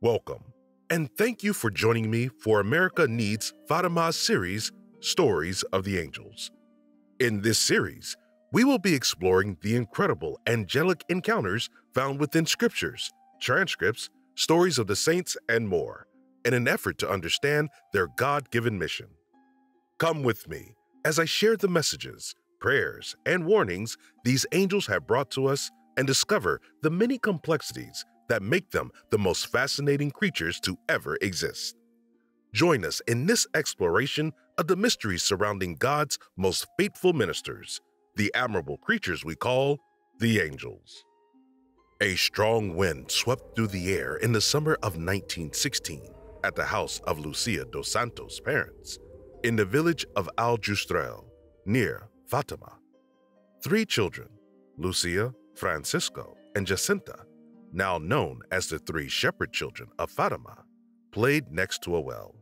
Welcome, and thank you for joining me for America Needs Fatima's series, Stories of the Angels. In this series, we will be exploring the incredible angelic encounters found within scriptures, transcripts, stories of the saints, and more, in an effort to understand their God given mission. Come with me as I share the messages, prayers, and warnings these angels have brought to us and discover the many complexities that make them the most fascinating creatures to ever exist. Join us in this exploration of the mysteries surrounding God's most faithful ministers, the admirable creatures we call the angels. A strong wind swept through the air in the summer of 1916 at the house of Lucia dos Santos' parents in the village of Aljustrel, near Fatima. Three children, Lucia, Francisco, and Jacinta, now known as the three shepherd children of Fatima, played next to a well.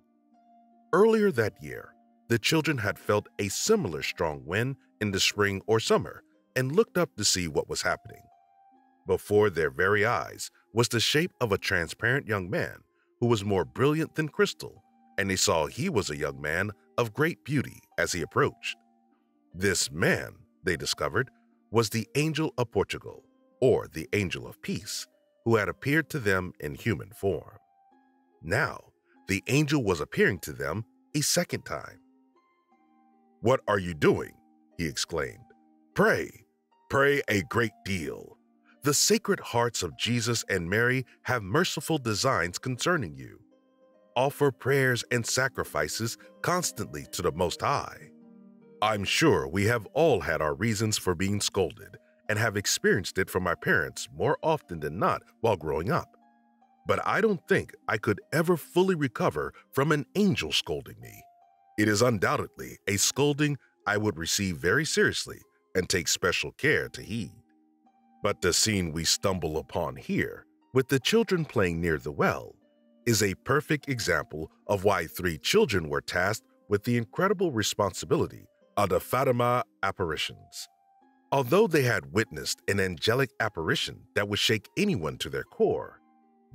Earlier that year, the children had felt a similar strong wind in the spring or summer and looked up to see what was happening. Before their very eyes was the shape of a transparent young man who was more brilliant than crystal, and they saw he was a young man of great beauty as he approached. This man, they discovered, was the Angel of Portugal, or the Angel of Peace, who had appeared to them in human form. Now, the angel was appearing to them a second time. What are you doing? he exclaimed. Pray, pray a great deal. The sacred hearts of Jesus and Mary have merciful designs concerning you. Offer prayers and sacrifices constantly to the Most High. I'm sure we have all had our reasons for being scolded and have experienced it from my parents more often than not while growing up. But I don't think I could ever fully recover from an angel scolding me. It is undoubtedly a scolding I would receive very seriously and take special care to heed. But the scene we stumble upon here, with the children playing near the well, is a perfect example of why three children were tasked with the incredible responsibility of the Fatima apparitions. Although they had witnessed an angelic apparition that would shake anyone to their core,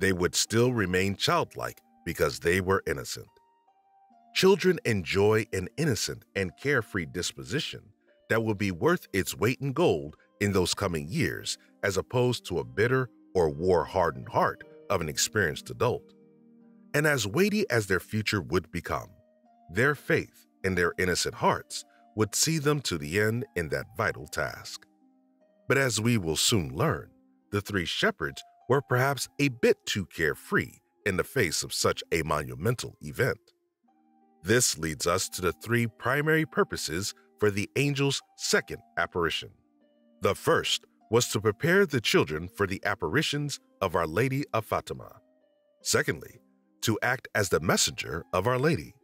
they would still remain childlike because they were innocent. Children enjoy an innocent and carefree disposition that will be worth its weight in gold in those coming years, as opposed to a bitter or war hardened heart of an experienced adult. And as weighty as their future would become, their faith and their innocent hearts would see them to the end in that vital task. But as we will soon learn, the three shepherds were perhaps a bit too carefree in the face of such a monumental event. This leads us to the three primary purposes for the angel's second apparition. The first was to prepare the children for the apparitions of Our Lady of Fatima. Secondly, to act as the messenger of Our Lady.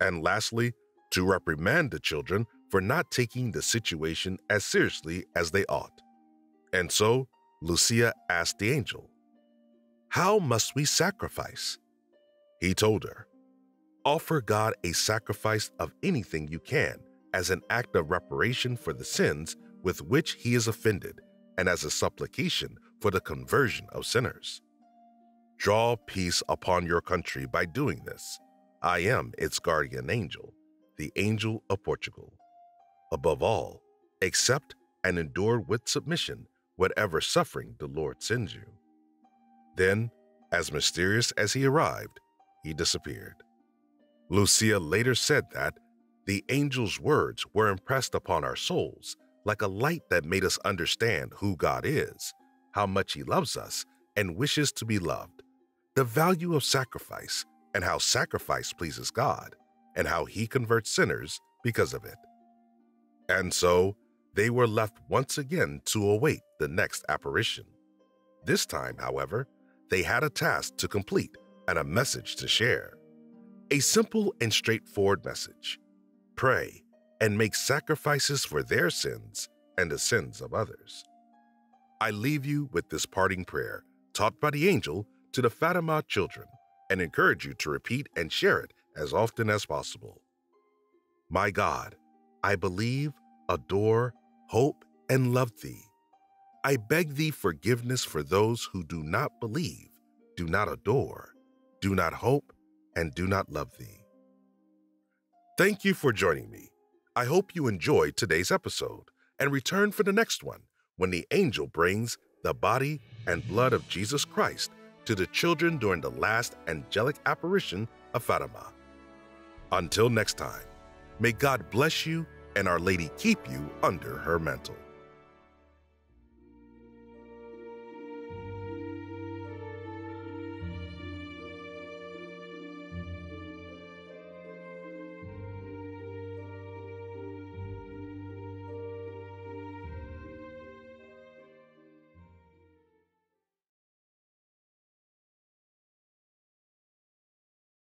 And lastly, to reprimand the children for not taking the situation as seriously as they ought. And so, Lucia asked the angel, How must we sacrifice? He told her, Offer God a sacrifice of anything you can as an act of reparation for the sins with which he is offended and as a supplication for the conversion of sinners. Draw peace upon your country by doing this. I am its guardian angel the angel of Portugal. Above all, accept and endure with submission whatever suffering the Lord sends you. Then, as mysterious as he arrived, he disappeared. Lucia later said that the angel's words were impressed upon our souls like a light that made us understand who God is, how much he loves us and wishes to be loved, the value of sacrifice, and how sacrifice pleases God and how he converts sinners because of it. And so they were left once again to await the next apparition. This time, however, they had a task to complete and a message to share. A simple and straightforward message pray and make sacrifices for their sins and the sins of others. I leave you with this parting prayer taught by the angel to the Fatima children and encourage you to repeat and share it as often as possible. My God, I believe, adore, hope, and love Thee. I beg Thee forgiveness for those who do not believe, do not adore, do not hope, and do not love thee. Thank you for joining me. I hope you enjoyed today's episode and return for the next one when the angel brings the body and blood of Jesus Christ to the children during the last angelic apparition of Fatima. Until next time, may God bless you and Our Lady keep you under her mantle.